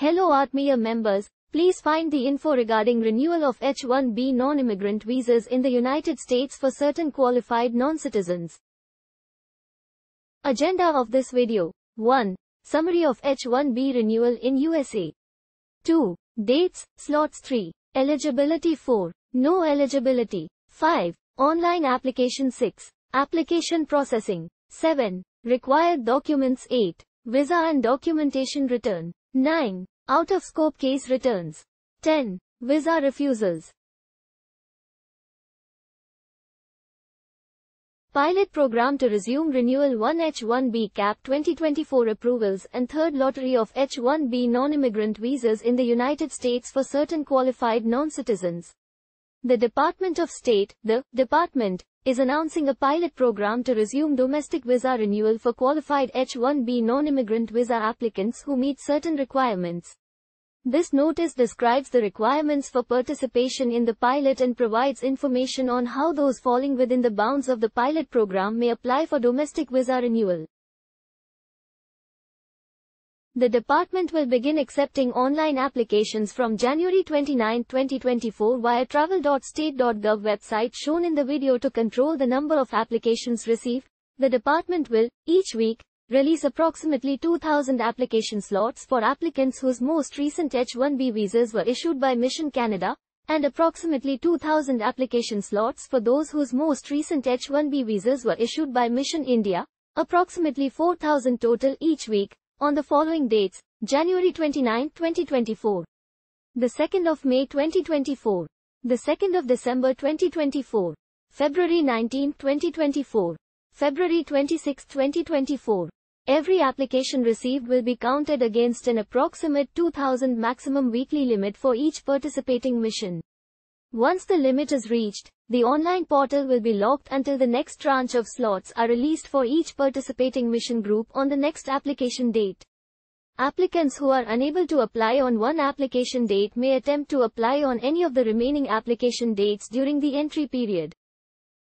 Hello Atmiya members, please find the info regarding renewal of H-1B non-immigrant visas in the United States for certain qualified non-citizens. Agenda of this video. 1. Summary of H-1B renewal in USA. 2. Dates, slots 3. Eligibility 4. No eligibility. 5. Online application 6. Application processing. 7. Required documents 8. Visa and documentation return. 9. Out of scope case returns. 10. Visa refusals. Pilot program to resume renewal 1 H1B cap 2024 approvals and third lottery of H1B non-immigrant visas in the United States for certain qualified non-citizens. The Department of State, the Department, is announcing a pilot program to resume domestic visa renewal for qualified H1B non-immigrant visa applicants who meet certain requirements. This notice describes the requirements for participation in the pilot and provides information on how those falling within the bounds of the pilot program may apply for domestic visa renewal. The department will begin accepting online applications from January 29, 2024 via travel.state.gov website shown in the video to control the number of applications received. The department will, each week, release approximately 2,000 application slots for applicants whose most recent H-1B visas were issued by Mission Canada, and approximately 2,000 application slots for those whose most recent H-1B visas were issued by Mission India, approximately 4,000 total each week, on the following dates, January 29, 2024, the 2nd of May 2024, the 2nd of December 2024, February 19, 2024, February 26, 2024, Every application received will be counted against an approximate 2000 maximum weekly limit for each participating mission. Once the limit is reached, the online portal will be locked until the next tranche of slots are released for each participating mission group on the next application date. Applicants who are unable to apply on one application date may attempt to apply on any of the remaining application dates during the entry period.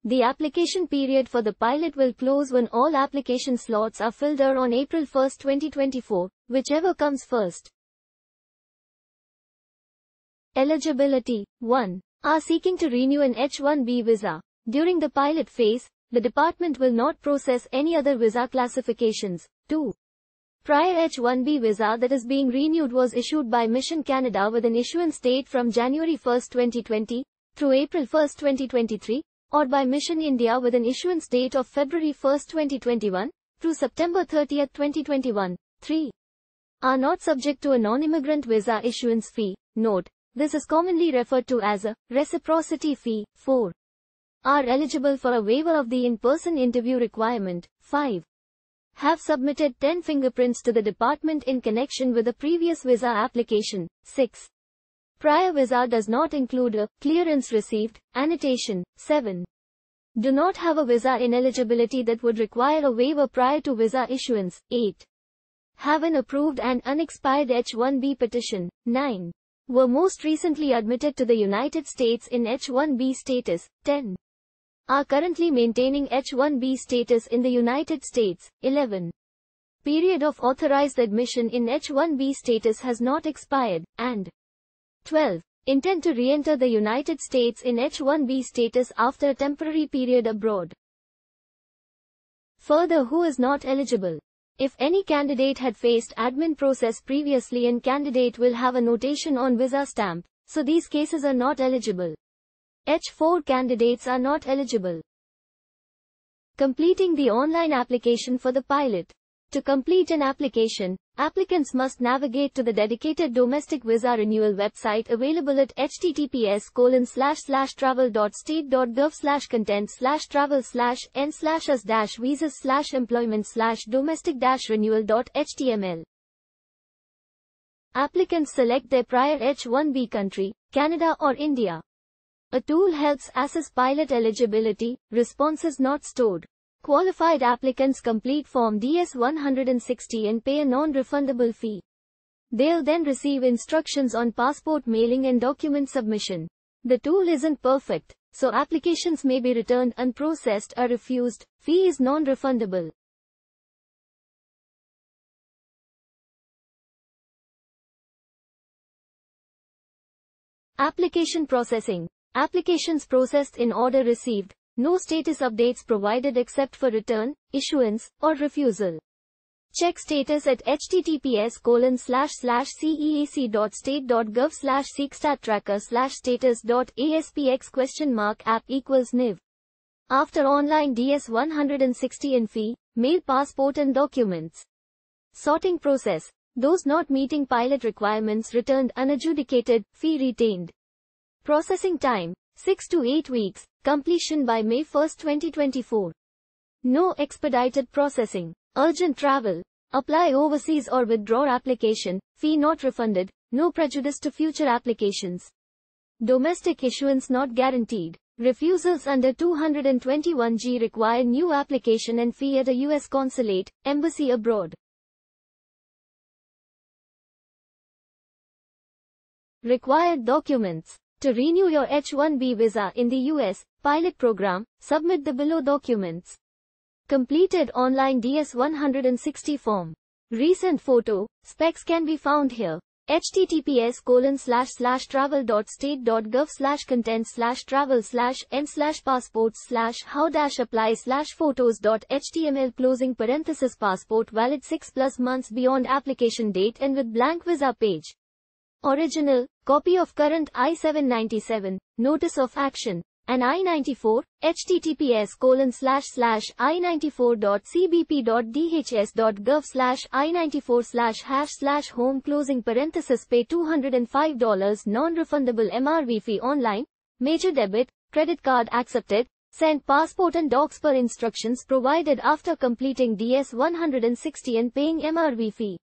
The application period for the pilot will close when all application slots are filled or on April 1, 2024, whichever comes first. Eligibility 1. Are seeking to renew an H-1B visa. During the pilot phase, the department will not process any other visa classifications. 2. Prior H-1B visa that is being renewed was issued by Mission Canada with an issuance date from January 1, 2020, through April 1, 2023, or by Mission India with an issuance date of February 1, 2021, through September 30, 2021. 3. Are not subject to a non-immigrant visa issuance fee. Note, this is commonly referred to as a reciprocity fee. 4. Are eligible for a waiver of the in-person interview requirement. 5. Have submitted 10 fingerprints to the department in connection with a previous visa application. 6. Prior visa does not include a clearance received, annotation, 7. Do not have a visa ineligibility that would require a waiver prior to visa issuance, 8. Have an approved and unexpired H-1B petition, 9. Were most recently admitted to the United States in H-1B status, 10. Are currently maintaining H-1B status in the United States, 11. Period of authorized admission in H-1B status has not expired, and 12. Intend to re-enter the United States in H-1B status after a temporary period abroad. Further who is not eligible? If any candidate had faced admin process previously and candidate will have a notation on visa stamp, so these cases are not eligible. H4 candidates are not eligible. Completing the online application for the pilot. To complete an application, applicants must navigate to the dedicated domestic visa renewal website available at https colon slash slash travel.state.gov slash content slash travel slash n slash us dash visas slash employment slash domestic dash renewal.html. Applicants select their prior H-1B country, Canada or India. A tool helps assess pilot eligibility, responses not stored. Qualified applicants complete Form DS-160 and pay a non-refundable fee. They'll then receive instructions on passport mailing and document submission. The tool isn't perfect, so applications may be returned unprocessed or refused. Fee is non-refundable. Application processing. Applications processed in order received. No status updates provided except for return, issuance, or refusal. Check status at https colon slash slash ceac.state.gov slash tracker slash status dot aspx question mark app equals niv. After online DS 160 in fee, mail passport and documents. Sorting process. Those not meeting pilot requirements returned unadjudicated, fee retained. Processing time. 6 to 8 weeks, completion by May 1, 2024. No expedited processing. Urgent travel. Apply overseas or withdraw application, fee not refunded, no prejudice to future applications. Domestic issuance not guaranteed. Refusals under 221G require new application and fee at a U.S. consulate, embassy abroad. Required documents. To renew your H-1B visa in the U.S. pilot program, submit the below documents. Completed online DS160 form. Recent photo, specs can be found here. https colon slash slash travel dot state dot gov slash content slash travel slash n slash passport slash how dash apply slash photos dot html closing parenthesis passport valid 6 plus months beyond application date and with blank visa page. Original, copy of current I-797, notice of action, and I-94, https colon slash slash i94.cbp.dhs.gov slash i94 slash hash slash home closing parenthesis pay $205 non-refundable MRV fee online, major debit, credit card accepted, send passport and docs per instructions provided after completing DS 160 and paying MRV fee.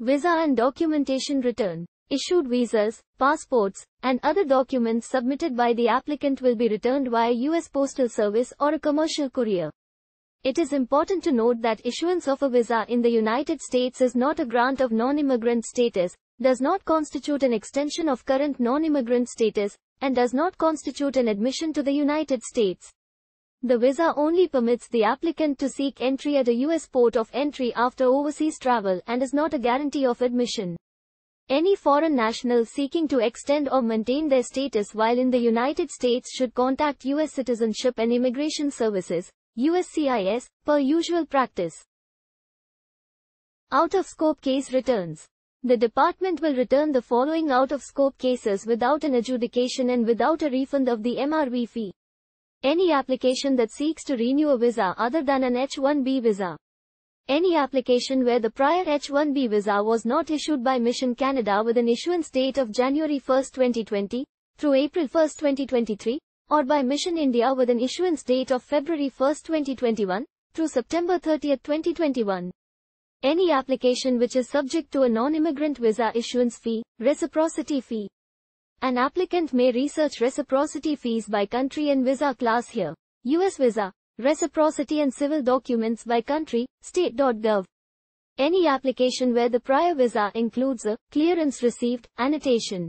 Visa and documentation return. Issued visas, passports, and other documents submitted by the applicant will be returned via U.S. Postal Service or a commercial courier. It is important to note that issuance of a visa in the United States is not a grant of non-immigrant status, does not constitute an extension of current non-immigrant status, and does not constitute an admission to the United States. The visa only permits the applicant to seek entry at a U.S. port of entry after overseas travel and is not a guarantee of admission. Any foreign national seeking to extend or maintain their status while in the United States should contact U.S. Citizenship and Immigration Services, USCIS, per usual practice. Out of scope case returns. The department will return the following out of scope cases without an adjudication and without a refund of the MRV fee. Any application that seeks to renew a visa other than an H-1B visa. Any application where the prior H-1B visa was not issued by Mission Canada with an issuance date of January 1, 2020, through April 1, 2023, or by Mission India with an issuance date of February 1, 2021, through September 30, 2021. Any application which is subject to a non-immigrant visa issuance fee, reciprocity fee, an applicant may research reciprocity fees by country and visa class here. US visa, reciprocity and civil documents by country, state.gov. Any application where the prior visa includes a clearance received annotation.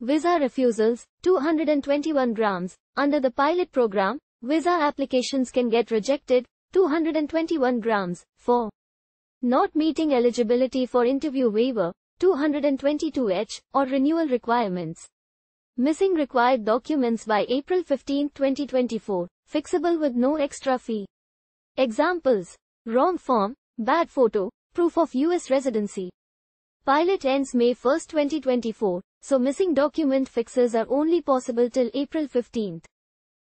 Visa refusals, 221 grams. Under the pilot program, visa applications can get rejected, 221 grams, for not meeting eligibility for interview waiver, 222H, or renewal requirements. Missing required documents by April 15, 2024, fixable with no extra fee. Examples. Wrong form, bad photo, proof of US residency. Pilot ends May 1, 2024, so missing document fixes are only possible till April 15.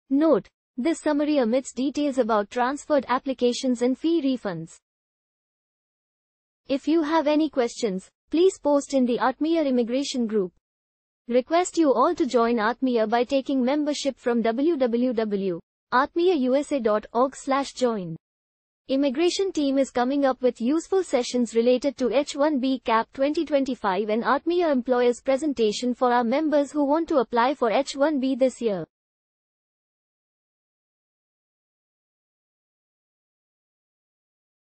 Note, this summary omits details about transferred applications and fee refunds. If you have any questions, Please post in the Atmiya Immigration Group. Request you all to join Atmiya by taking membership from www.atmiyausa.org slash join. Immigration team is coming up with useful sessions related to H-1B CAP 2025 and Atmiya employers presentation for our members who want to apply for H-1B this year.